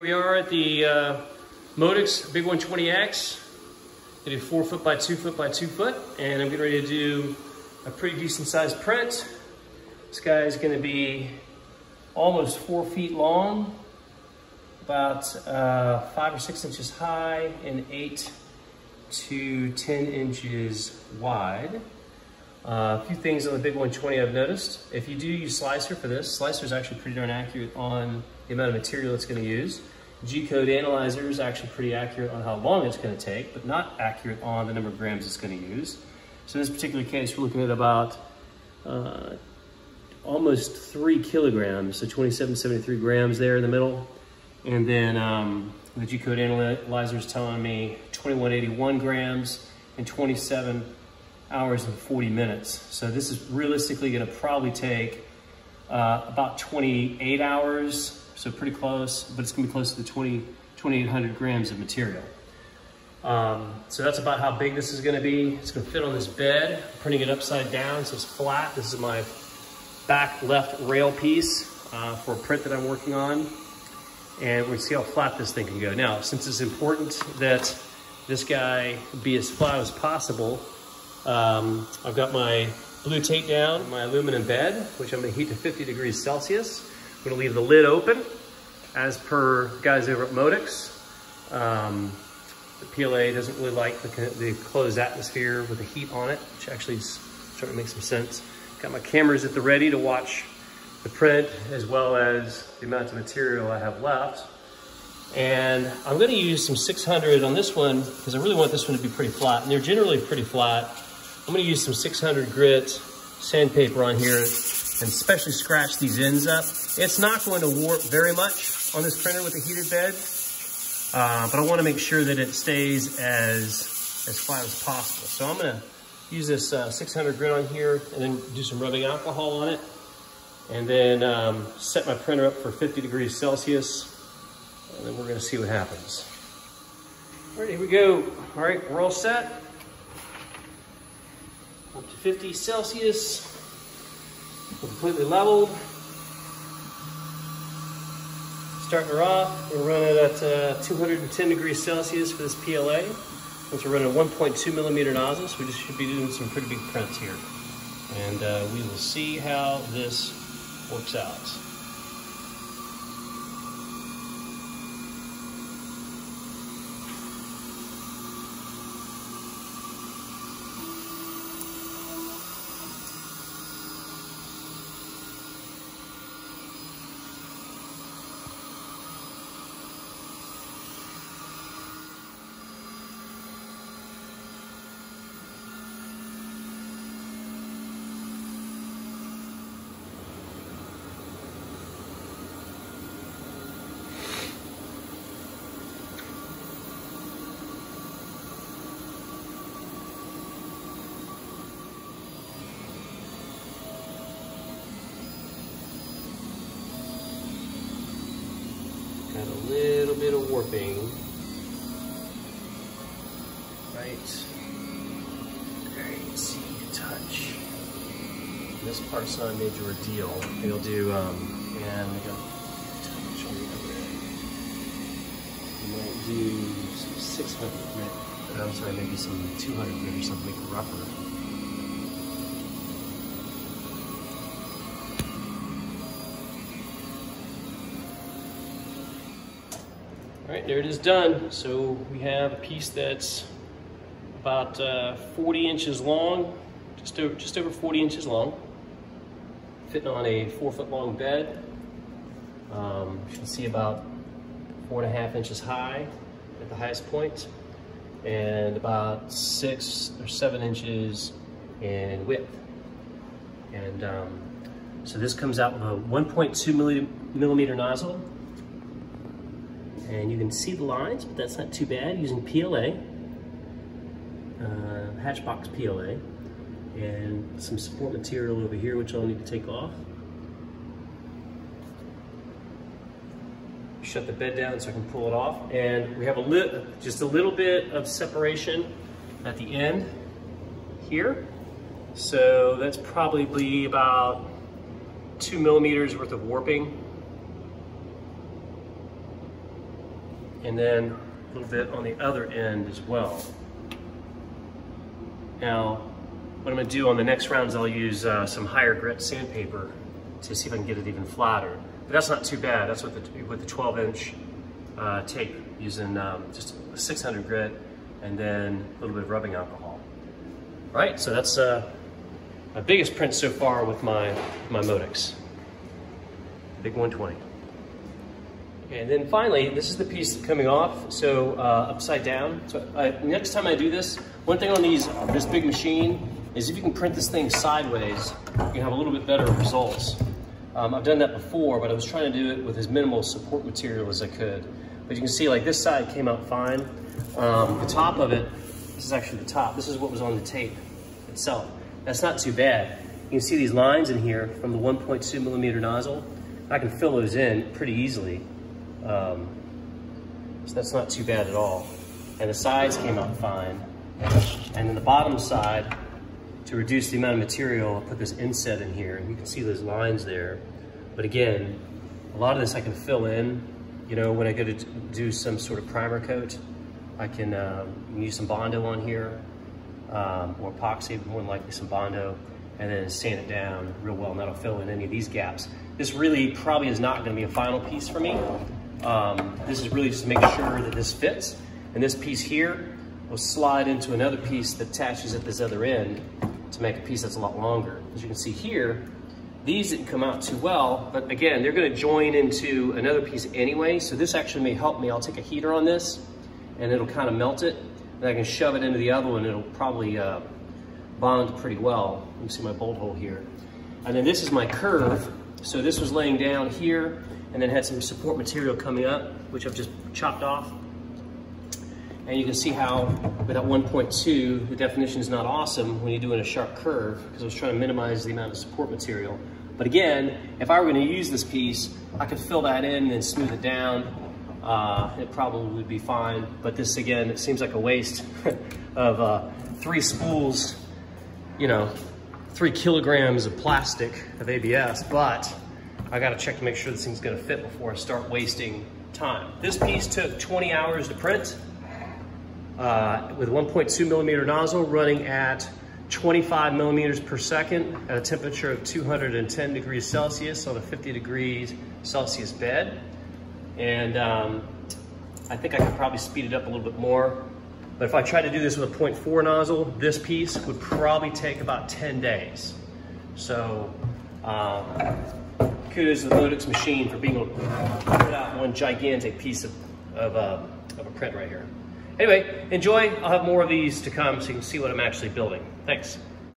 We are at the uh, Modix Big 120X. I do four foot by two foot by two foot, and I'm getting ready to do a pretty decent sized print. This guy is gonna be almost four feet long, about uh, five or six inches high, and eight to 10 inches wide. Uh, a few things on the big 120 I've noticed. If you do use slicer for this, slicer is actually pretty darn accurate on the amount of material it's going to use. G-code analyzer is actually pretty accurate on how long it's going to take, but not accurate on the number of grams it's going to use. So in this particular case, we're looking at about uh, almost three kilograms, so 2773 grams there in the middle. And then um, the G-code analyzer is telling me 2181 grams and 27 hours and 40 minutes. So this is realistically gonna probably take uh, about 28 hours, so pretty close, but it's gonna be close to the 20, 2,800 grams of material. Um, so that's about how big this is gonna be. It's gonna fit on this bed, I'm printing it upside down so it's flat. This is my back left rail piece uh, for a print that I'm working on. And we're gonna see how flat this thing can go. Now, since it's important that this guy be as flat as possible, um, I've got my blue tape down, my aluminum bed, which I'm gonna heat to 50 degrees Celsius. I'm gonna leave the lid open as per guys over at Modix. Um, the PLA doesn't really like the, the, closed atmosphere with the heat on it, which actually is starting to make some sense. Got my cameras at the ready to watch the print as well as the amount of material I have left. And I'm gonna use some 600 on this one because I really want this one to be pretty flat. And they're generally pretty flat. I'm gonna use some 600 grit sandpaper on here and especially scratch these ends up. It's not going to warp very much on this printer with a heated bed, uh, but I wanna make sure that it stays as, as flat as possible. So I'm gonna use this uh, 600 grit on here and then do some rubbing alcohol on it and then um, set my printer up for 50 degrees Celsius and then we're gonna see what happens. All right, here we go. All right, we're all set up to 50 Celsius, completely leveled. Starting her off, we're running at uh, 210 degrees Celsius for this PLA. Since we're running a 1.2 millimeter nozzle, so we just should be doing some pretty big prints here. And uh, we will see how this works out. Got a little bit of warping. Right. There you can see touch. This part's not a major ordeal. It'll do, um, and I got. You might do some 600 grit, I'm sorry, maybe some 200 grit or something, rougher. All right, there it is done. So we have a piece that's about uh, 40 inches long, just over, just over 40 inches long, fitting on a four foot long bed. Um, you can see about four and a half inches high at the highest point, and about six or seven inches in width. And um, so this comes out with a 1.2 millimeter nozzle and you can see the lines, but that's not too bad using PLA, uh, Hatchbox PLA, and some support material over here, which I'll need to take off. Shut the bed down so I can pull it off. And we have a li just a little bit of separation at the end here. So that's probably about two millimeters worth of warping and then a little bit on the other end as well. Now, what I'm gonna do on the next round is I'll use uh, some higher grit sandpaper to see if I can get it even flatter. But that's not too bad. That's with the, with the 12 inch uh, tape using um, just 600 grit and then a little bit of rubbing alcohol. All right, so that's uh, my biggest print so far with my, my Modix. Big 120. And then finally, this is the piece coming off, so uh, upside down. So uh, next time I do this, one thing on these, this big machine, is if you can print this thing sideways, you can have a little bit better results. Um, I've done that before, but I was trying to do it with as minimal support material as I could. But you can see like this side came out fine. Um, the top of it, this is actually the top. This is what was on the tape itself. That's not too bad. You can see these lines in here from the 1.2 millimeter nozzle. I can fill those in pretty easily. Um, so that's not too bad at all. And the sides came out fine. And then the bottom side, to reduce the amount of material, I'll put this inset in here. And you can see those lines there. But again, a lot of this I can fill in. You know, when I go to do some sort of primer coat, I can um, use some Bondo on here, um, or epoxy, more than likely some Bondo, and then sand it down real well, and that'll fill in any of these gaps. This really probably is not gonna be a final piece for me. Um, this is really just to make sure that this fits. And this piece here will slide into another piece that attaches at this other end to make a piece that's a lot longer. As you can see here, these didn't come out too well, but again, they're gonna join into another piece anyway, so this actually may help me. I'll take a heater on this and it'll kind of melt it, and I can shove it into the other one, it'll probably uh, bond pretty well. You can see my bolt hole here. And then this is my curve. So this was laying down here, and then had some support material coming up, which I've just chopped off. And you can see how with that 1.2, the definition is not awesome when you're doing a sharp curve, because I was trying to minimize the amount of support material. But again, if I were gonna use this piece, I could fill that in and smooth it down. Uh, it probably would be fine. But this, again, it seems like a waste of uh, three spools, you know, three kilograms of plastic of ABS, but I gotta check to make sure this thing's gonna fit before I start wasting time. This piece took 20 hours to print uh, with 1.2 millimeter nozzle running at 25 millimeters per second at a temperature of 210 degrees Celsius on a 50 degrees Celsius bed. And um, I think I could probably speed it up a little bit more. But if I tried to do this with a 0.4 nozzle, this piece would probably take about 10 days. So um, kudos to the Modix machine for being able to put out one gigantic piece of, of, uh, of a print right here. Anyway, enjoy. I'll have more of these to come so you can see what I'm actually building. Thanks.